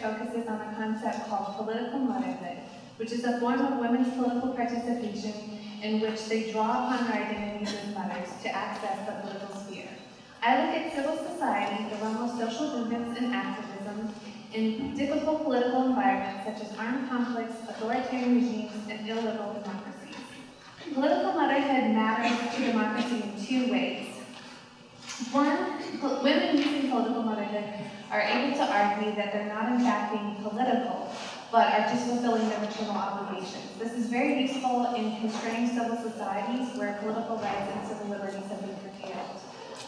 focuses on a concept called political motherhood, which is a form of women's political participation in which they draw upon their identities as mothers to access the political sphere. I look at civil society, the realm of social movements and activism, in difficult political environments such as armed conflicts, authoritarian regimes, and illiberal democracies. Political motherhood matters to democracy in two ways. One, women using political motherhood are able to argue that they're not in fact being political, but are just fulfilling their maternal obligations. This is very useful in constraining civil societies where political rights and civil liberties have been curtailed.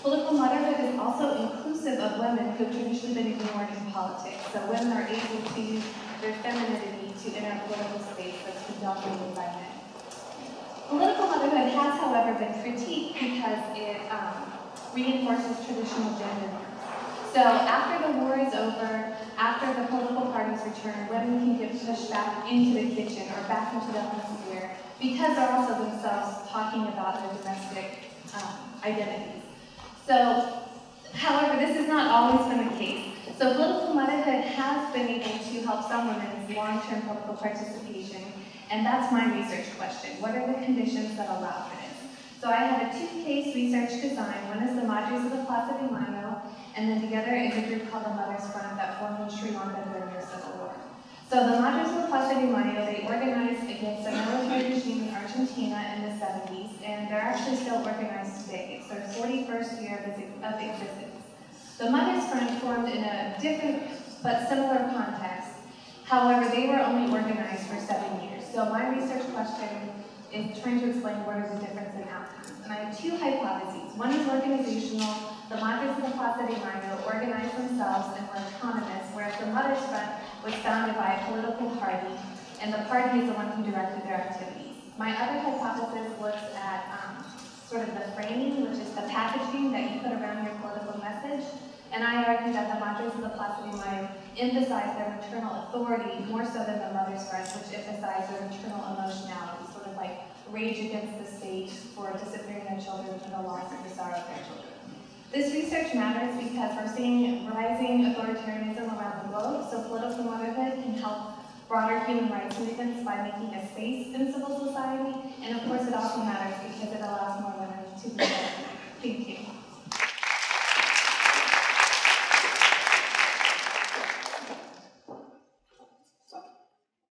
Political motherhood is also inclusive of women who have traditionally been ignored in politics. So women are able to use their femininity to enter a political space that's been dominated by men. Political motherhood has, however, been critiqued because it um, reinforces traditional gender. So after the war is over, after the political parties return, women can get pushed back into the kitchen or back into the home sphere because they're also themselves talking about their domestic um, identities. So, however, this has not always been the case. So political motherhood has been able to help some women's long-term political participation, and that's my research question. What are the conditions that allow for this? So I have a two-case research design. One is the Madres of the Plaza de Mayo, and then together is a group called the Mothers Front that formed in Sri Lanka during the Civil War. So the Madres of the Plaza de Mayo, they organized against a military regime in Argentina in the 70s, and they're actually still organized today. It's their 41st year of, existence. The Mothers Front formed in a different but similar context. However, they were only organized for seven years. So my research question is trying to explain what are the difference in outcomes. And I have two hypotheses. One is organizational. De Mayo organized themselves and were autonomous, whereas the Mothers Front was founded by a political party, and the party is the one who directed their activities. My other hypothesis looks at um, sort of the framing, which is the packaging that you put around your political message, and I argue that the Madres of the Plaza de Mayo emphasize their maternal authority more so than the Mothers Front, which emphasize their maternal emotionality, sort of like rage against the state for disappearing their children and the loss of the sorrow of their children. This research matters because we're seeing rising authoritarianism around the globe, so political motherhood can help broader human rights movements by making a space in civil society, and of course